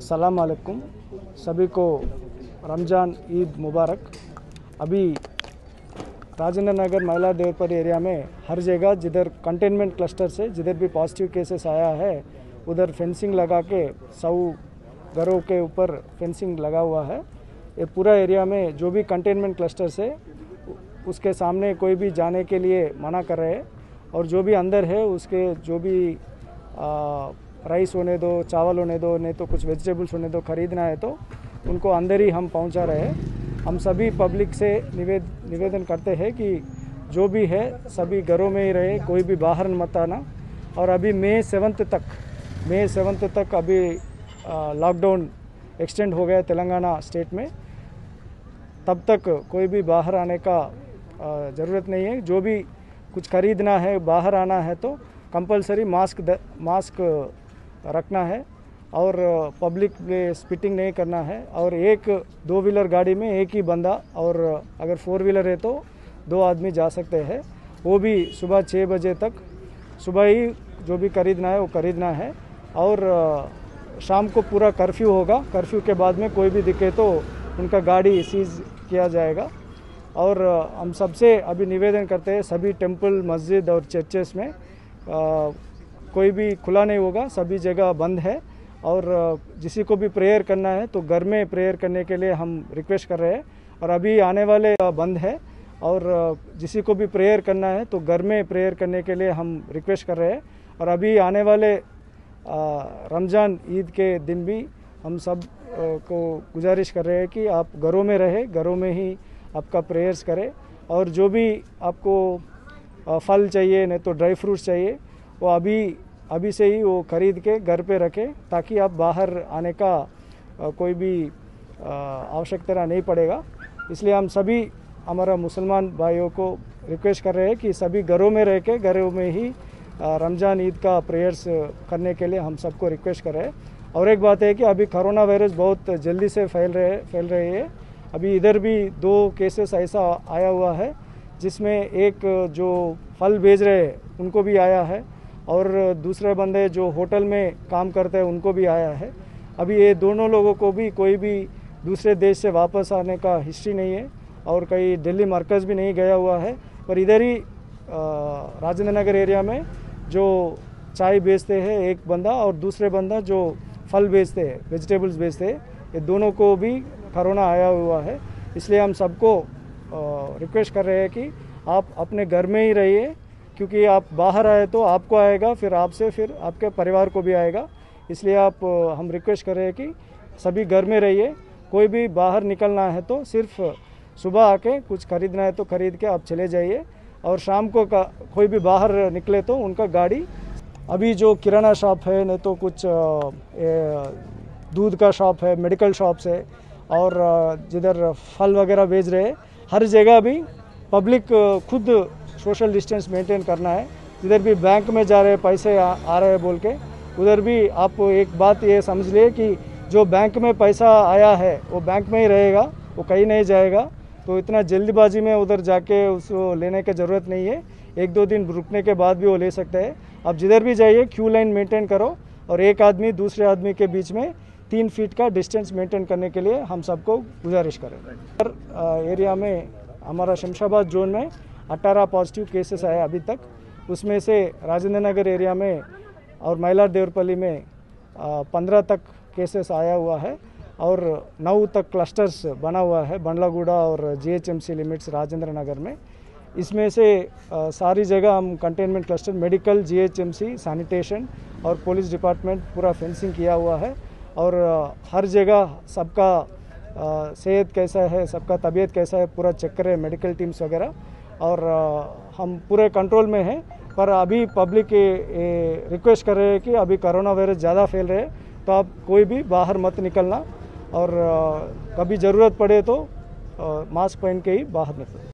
सलाम अलैकुम सभी को रमज़ान ईद मुबारक। अभी राजेंद्र नगर महिला देवपुर एरिया में हर जगह जिधर कंटेनमेंट क्लस्टर से जिधर भी पॉजिटिव केसेस आया है उधर फेंसिंग लगा के सौ घरों के ऊपर फेंसिंग लगा हुआ है। ये पूरा एरिया में जो भी कंटेनमेंट क्लस्टर से उसके सामने कोई भी जाने के लिए मना कर रहे हैं और जो भी अंदर है उसके जो भी आ, राइस होने दो, चावल होने दो, नहीं तो कुछ वेजिटेबल्स होने दो, खरीदना है तो उनको अंदर ही हम पहुँचा रहे हैं। हम सभी पब्लिक से निवेद, निवेदन करते हैं कि जो भी है, सभी घरों में ही रहे, कोई भी बाहर मत आना। और अभी मई सेवन्थ तक मई सेवन्थ तक अभी लॉकडाउन एक्सटेंड हो गया तेलंगाना स्टेट में। तब तक कोई भी बाहर आने का ज़रूरत नहीं है। जो भी कुछ खरीदना है, बाहर आना है तो कंपलसरी मास्क मास्क रखना है और पब्लिक में स्पिटिंग नहीं करना है और एक दो व्हीलर गाड़ी में एक ही बंदा और अगर फोर व्हीलर है तो दो आदमी जा सकते हैं। वो भी सुबह छः बजे तक सुबह ही जो भी खरीदना है वो खरीदना है और शाम को पूरा कर्फ्यू होगा। कर्फ्यू के बाद में कोई भी दिखे तो उनका गाड़ी सीज किया जाएगा। और हम सबसे अभी निवेदन करते हैं सभी टेंपल मस्जिद और चर्चेस में आ, कोई भी खुला नहीं होगा, सभी जगह बंद है। और जिसी को भी प्रेयर करना है तो घर में प्रेयर करने के लिए हम रिक्वेस्ट कर रहे हैं। और अभी आने वाले बंद है। और जिसी को भी प्रेयर करना है तो घर में प्रेयर करने के लिए हम रिक्वेस्ट कर रहे हैं। और अभी आने वाले रमज़ान ईद के दिन भी हम सबको गुजारिश कर रहे हैं कि आप घरों में रहे, घरों में ही आपका प्रेयर्स करें। और जो भी आपको फल चाहिए, नहीं तो ड्राई फ्रूट्स चाहिए वो अभी अभी से ही वो खरीद के घर पे रखें ताकि आप बाहर आने का कोई भी आवश्यकता नहीं पड़ेगा। इसलिए हम सभी हमारा मुसलमान भाइयों को रिक्वेस्ट कर रहे हैं कि सभी घरों में रह के, घरों में ही रमज़ान ईद का प्रेयर्स करने के लिए हम सबको रिक्वेस्ट कर रहे हैं। और एक बात है कि अभी कोरोना वायरस बहुत जल्दी से फैल रहे, फैल रही है। अभी इधर भी दो केसेस ऐसा आया हुआ है, जिसमें एक जो फल बेच रहे हैं, उनको भी आया है। और दूसरे बंदे जो होटल में काम करते हैं, उनको भी आया है। अभी ये दोनों लोगों को भी कोई भी दूसरे देश से वापस आने का हिस्ट्री नहीं है और कहीं दिल्ली मरकज़ भी नहीं गया हुआ है। पर इधर ही राजेंद्र नगर एरिया में जो चाय बेचते हैं, एक बंदा और दूसरे बंदा जो फल बेचते हैं, वेजिटेबल्स बेचते हैं, ये दोनों को भी करोना आया हुआ है। इसलिए हम सबको रिक्वेस्ट कर रहे हैं कि आप अपने घर में ही रहिए क्योंकि आप बाहर आए तो आपको आएगा, फिर आपसे, फिर आपके परिवार को भी आएगा। इसलिए आप, हम रिक्वेस्ट कर रहे हैं कि सभी घर में रहिए। कोई भी बाहर निकलना है तो सिर्फ़ सुबह आके कुछ खरीदना है तो खरीद के आप चले जाइए। और शाम को का, कोई भी बाहर निकले तो उनका गाड़ी, अभी जो किराना शॉप है, नहीं तो कुछ दूध का शॉप है मेडिकल शॉप्स है, और जिधर फल वगैरह बेच रहे हर जगह भी पब्लिक खुद सोशल डिस्टेंस मेंटेन करना है। जिधर भी बैंक में जा रहे पैसे आ, आ रहे हैं बोल के उधर भी आप एक बात ये समझ लिए कि जो बैंक में पैसा आया है वो बैंक में ही रहेगा वो कहीं नहीं जाएगा। तो इतना जल्दीबाजी में उधर जाके उसको लेने की ज़रूरत नहीं है। एक दो दिन रुकने के बाद भी वो ले सकते हैं। आप जिधर भी जाइए क्यू लाइन मेंटेन करो और एक आदमी दूसरे आदमी के बीच में तीन फीट का डिस्टेंस मेंटेन करने के लिए हम सबको गुजारिश करें। हर एरिया में हमारा शमशाबाद जोन में अट्ठारह पॉजिटिव केसेस आए अभी तक। उसमें से राजेंद्र नगर एरिया में और मैलार देवरपल्ली में पंद्रह तक केसेस आया हुआ है और नौ तक क्लस्टर्स बना हुआ है, बंडलागुड़ा और जीएचएमसी लिमिट्स राजेंद्र नगर में। इसमें से सारी जगह हम containment cluster medical GHMC sanitation और पुलिस डिपार्टमेंट पूरा फेंसिंग किया हुआ है। और हर जगह सबका सेहत कैसा है, सबका तबीयत कैसा है, पूरा चेक करें मेडिकल टीम्स वगैरह। और हम पूरे कंट्रोल में हैं, पर अभी पब्लिक रिक्वेस्ट कर रहे हैं कि अभी कोरोना वायरस ज़्यादा फैल रहे हैं तो आप कोई भी बाहर मत निकलना और कभी ज़रूरत पड़े तो मास्क पहन के ही बाहर निकलें।